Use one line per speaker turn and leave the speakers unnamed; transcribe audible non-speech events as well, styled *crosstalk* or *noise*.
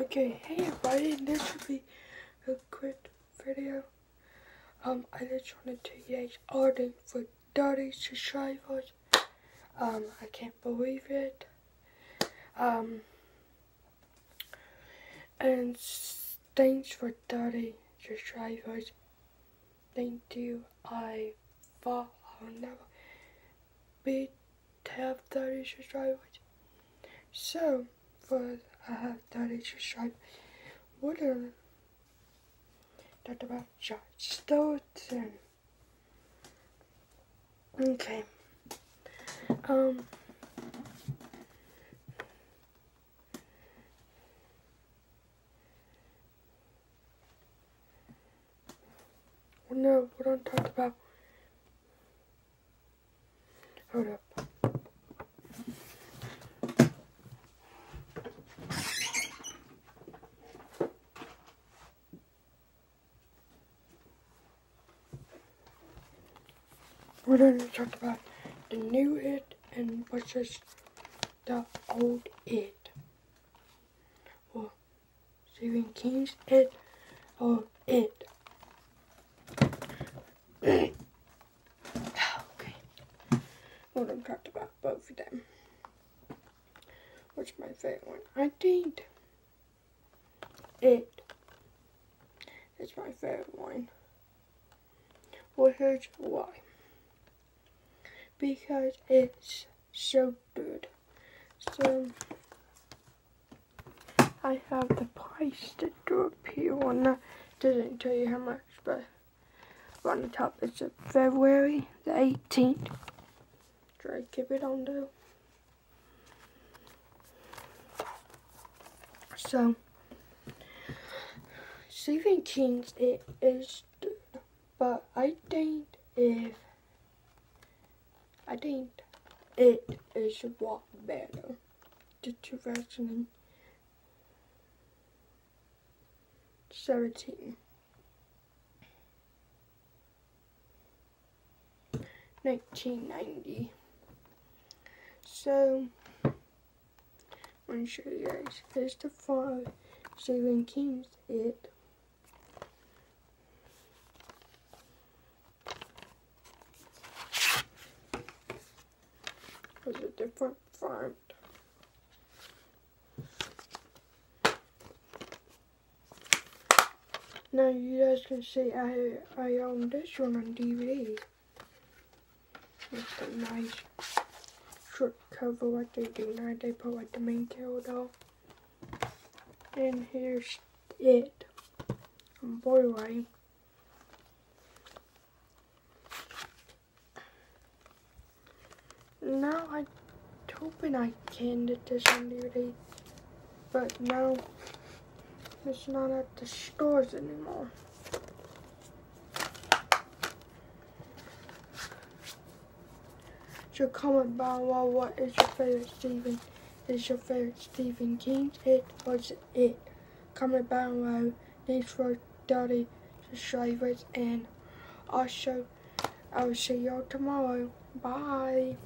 Okay, hey everybody, this should be a quick video. Um, I just wanted to use order for 30 subscribers. Um, I can't believe it. Um, and thanks for 30 subscribers. Thank you. I thought I'll never be to have 30 subscribers. So, for I have 30 subscribers, we're gonna about Josh Stoughton. Okay. Um. No, we don't talk about. Hold up. We're going to talk about the new it and versus the old it. Or Stephen King's it or it. *coughs* Oh, okay. We're going to talk about both of them. What's my favorite one? I think it is my favorite one. Well, here's why because it's so good. So I have the price to do up here on that. Doesn't tell you how much, but on the top it's February the 18th. Try to keep it on though. So Stephen King's it is good, but I think if I think it is a lot better. The 2017. 1990. So, I'm show you guys. Here's the five Stephen King's It. Was a different font. Now you guys can see I I own this one on DVD. It's a nice short cover what they do now. They put like the main character. And here's it on Blu-ray. Now I'm hoping I can get this on but now it's not at the stores anymore. So comment below what is your favorite Stephen is your favorite Stephen King it was it. Comment below. Thanks for 30 subscribers and also I will see y'all tomorrow. Bye.